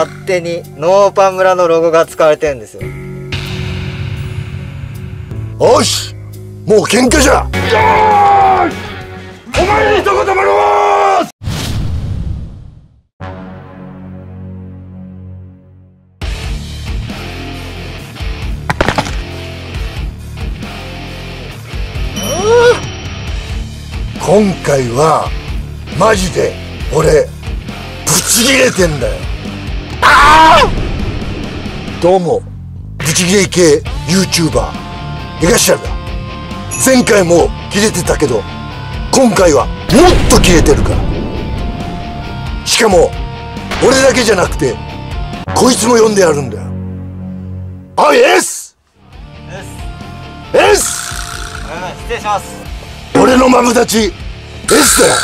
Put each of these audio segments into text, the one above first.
勝手にノーパン村のロゴが使われてるんですよ。よし！もう喧嘩じゃ！よーし！お前に一言もろす！今回はマジで俺ブチギレてんだよ。どうもブチギレ系 YouTuber 江頭だ。前回も切れてたけど今回はもっと切れてるから。しかも俺だけじゃなくてこいつも呼んでやるんだよ。あエス！エス！失礼します。俺のマブダチエスだよ。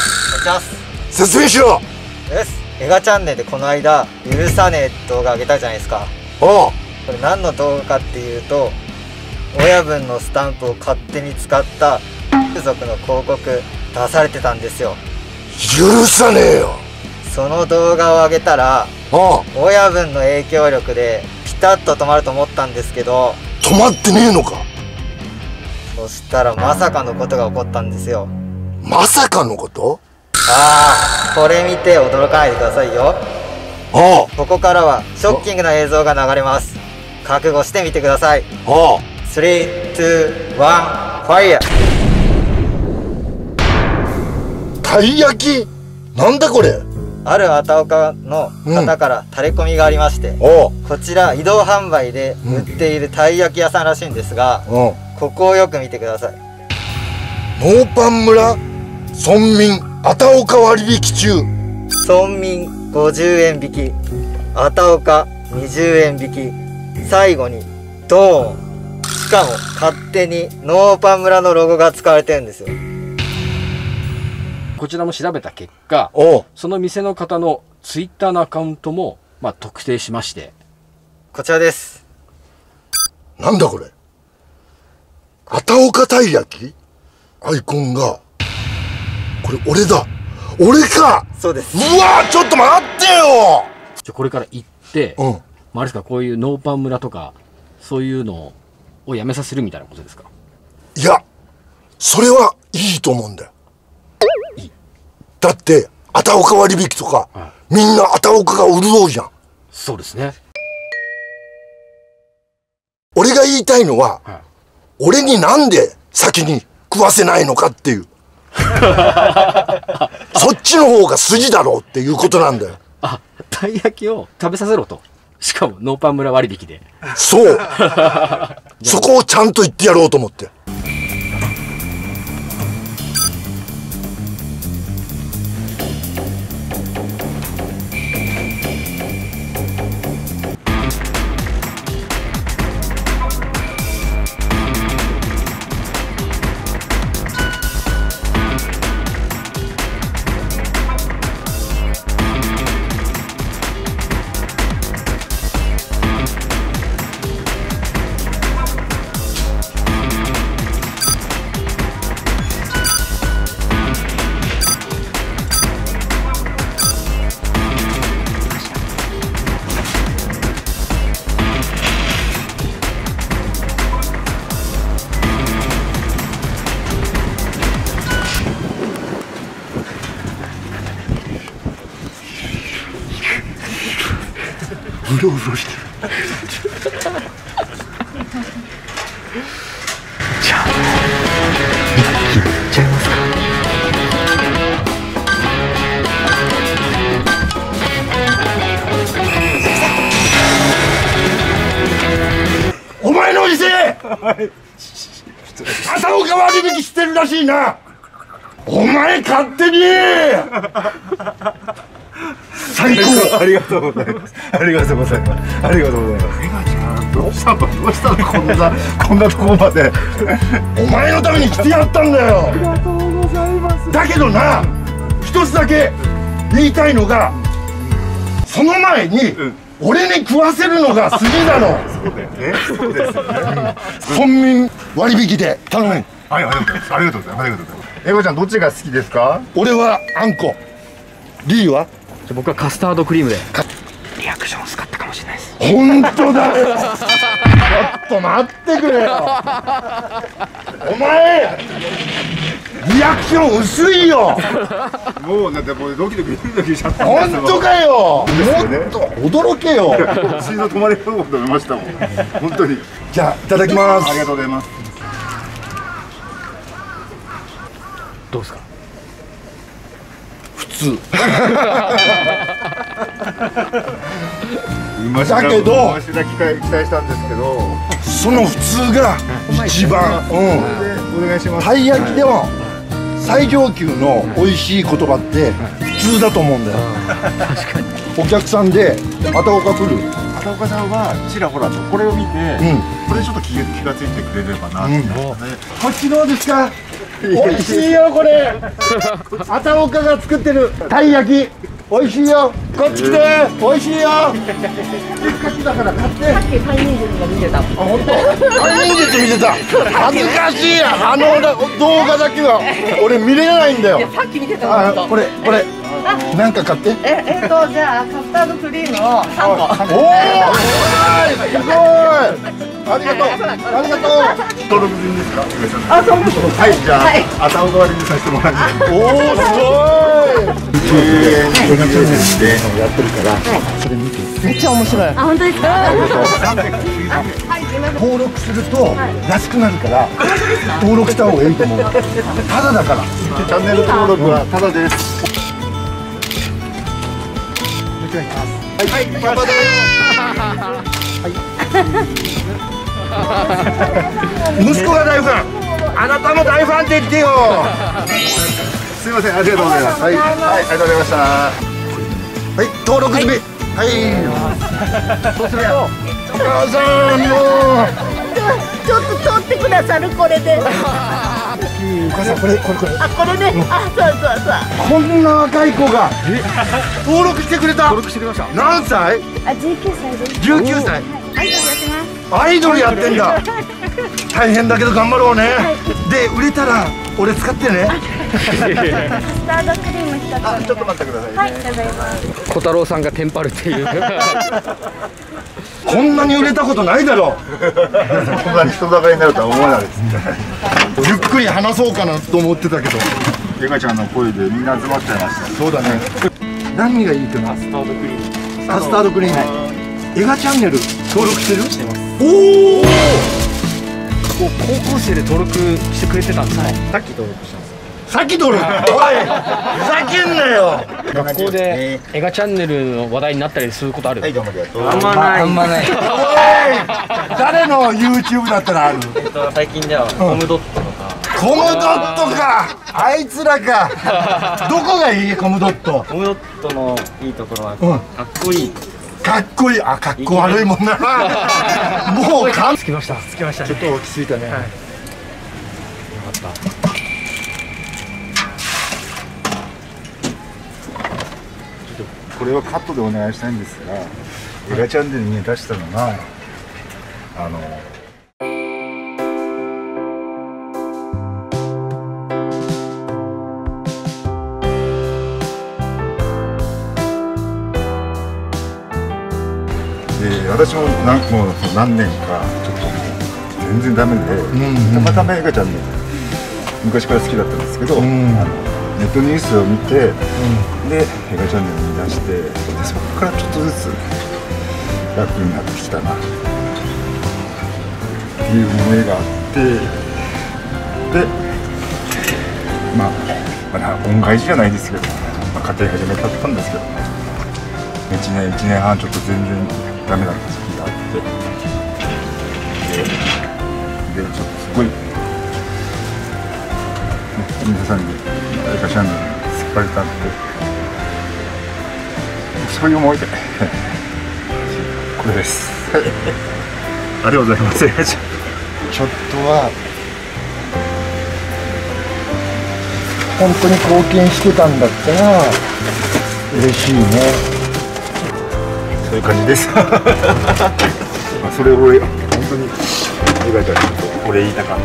説明しろ。です映画チャンネルでこの間許さねえ動画上げたじゃないですか。おう。これ何の動画かっていうと親分のスタンプを勝手に使った風俗の広告出されてたんですよ。許さねえよ。その動画を上げたら親分の影響力でピタッと止まると思ったんですけど止まってねえのか。そしたらまさかのことが起こったんですよ。まさかのこと？ああこれ見て驚かないでくださいよ。ここからはショッキングな映像が流れます。覚悟してみてください。おう。3、2、1、ファイヤーたい焼き？なんだこれ？ある畑岡の方からタレコミがありまして、おう。こちら移動販売で売っているたい焼き屋さんらしいんですが、おうここをよく見てください。ノーパン村村民畑岡割引中。村民50円引き。畑岡20円引き。最後にドーン。しかも勝手にノーパン村のロゴが使われてるんですよ。こちらも調べた結果、その店の方のツイッターのアカウントも、まあ、特定しまして、こちらです。なんだこれ。畑岡たい焼き？アイコンがこれ俺だ。俺か。そうです。うわーちょっと待ってよ。じゃあこれから行って、うん。まあ、あれですか、こういうノーパン村とか、そういうのをやめさせるみたいなことですか？いやそれはいいと思うんだよ。だって畑岡割引とか、はみんな畑岡が潤うじゃん。そうですね。俺が言いたいのは、はい。俺になんで先に食わせないのかっていう そっちの方が筋だろうっていうことなんだよあ、たい焼きを食べさせろと。しかも、ノーパン村割引で。そう そこをちゃんと言ってやろうと思ってうろうろしてる。じゃあ行っちゃいますかお前の店朝岡割引してるらしいなお前勝手に最高ありがとうございます。ありがとうございます。ありがとうございます。どうしたの？どうしたの？こんなこんなところまで。お前のために来てやったんだよありがとうございますだけどな一つだけ言いたいのがその前に、俺に食わせるのが筋だろえ、そうですよね。村民割引で頼むはい、ありがとうございます。ありがとうございます。ありがとうございます。エゴちゃんどっちが好きですか？俺はあんこリーは？じゃあ僕はカスタードクリームで。リアクション薄かったかもしれないです。本当だ。ちょっと待ってくれよ。お前リアクション薄いよ。もうだってもうドキドキドキドキしちゃった本当かよ。もっと驚けよ。心臓止まれると思いましたもん。本当に。じゃあいただきます。ありがとうございます。どうですか？普通うましだけど期待したんですけど。その普通が一番うん。でお願いします。たい焼きでも最上級の美味しい言葉って普通だと思うんだよ。確かに。お客さんでまた岡来る。片岡さんはちらほらとこれを見て、うん。これちょっと気が気がついてくれればなって、うん。こっちどうですか？美味しいよこれ畑岡が作ってるたい焼き美味しいよこっち来て美味しいよせっかくだから買ってさっき催眠術が見てた。あ本当？催眠術見てた。恥ずかしいや。あの動画だけは俺見れないんだよ。さっき見てたあの。これこれ。なんか買って。え、えっと、じゃあ、カスタードクリームを三個。おお。すごい。ありがとう。ありがとう。登録済みですか？あ、そうです。はいじゃあ、はい朝お代わりにさせてもらいますおおすごい。10円でやってるから。めっちゃ面白い。あ、本当ですか？登録すると安くなるから登録した方がいいと思う。ただだから。チャンネル登録はタダです息子が大ファン。あなたも大ファンって言ってよ。すいませんありがとうございますはい、はい、ありがとうございましたはい、登録済み。はい。そうすると。お母さんもちょっと取ってくださる、これで。う。お母さんこれこれこれ。あ、これね。あ、そうそうそう。こんな若い子が登録してくれた。登録してくれました。何歳？あ、19歳です。19歳。アイドルやってます。アイドルやってんだ。大変だけど頑張ろうね。で売れたら俺使ってね。カスタードクリーム一つ。あちょっと待ってくださいねはい、ただいま。小太郎さんがテンパるっていう こんなに売れたことないだろこんなに人だかりになるとは思わないですう。ゆっくり話そうかなと思ってたけど。ゆかちゃんの声でみんな集まっちゃいましたそうだね。何がいいかな。カスタードクリーム。カスタードクリーム。エガチャンネル登録してる？してます。おお。高校生で登録してくれてたんですか、さっき登録したんです。さっき登録？おい、ふざけんなよ。学校で映画チャンネルの話題になったりすることある、はいどうもありがとうあんまないあんまない 誰の YouTube だったらある？最近ではコムドットとか、コムドットか。あいつらか。どこがいい？コムドット？コムドットのいいところはうん。かっこいいかっこいい。あ、かっこ悪いもんな。もうかん。つきましたつきましたちょっと落ち着いたね。これはカットでお願いしたいんですがエガチャンネルに出したのがあの私も何もう何年かちょっと全然ダメで、たまたまエガちゃんね昔から好きだったんですけど、ん。あのネットニュースを見て、でエガチャンネルに出してでそこからちょっとずつ楽になってきたなっていう思いがあってでまあまだ恩返しじゃないですけど、まあ、家庭始めたったんですけど1年1年半ちょっと全然ダメだった時期があってででちょっとすごい、ね、皆さんにエカチャンネルに引っ張りたってそういう思いでこれですありがとうございますちょっとは本当に貢献してたんだったら嬉しいねそういう感じです。まあそれを俺本当にエガちゃんにお礼言いたかった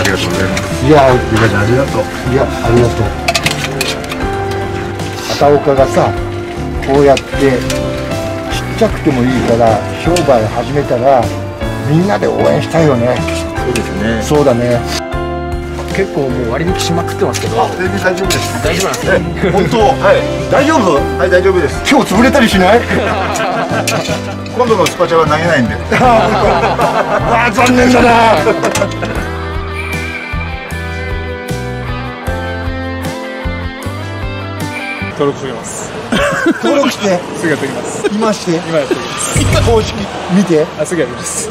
ありがとうございます。いやエガちゃんありがとう。いやありがとう。新畑岡がさこうやってちっちゃくてもいいから商売始めたらみんなで応援したいよね。そうですね。そうだね結構もう割引しまくってますけど。全然大丈夫です。大丈夫なんですね。本当？はい。大丈夫？はい大丈夫です。今日潰れたりしない？今度のスパチャは投げないんで。ああ残念だな。登録しておきます。登録して。すぐやっておきます。今して。今やっておきます。公式見て。あすぐやります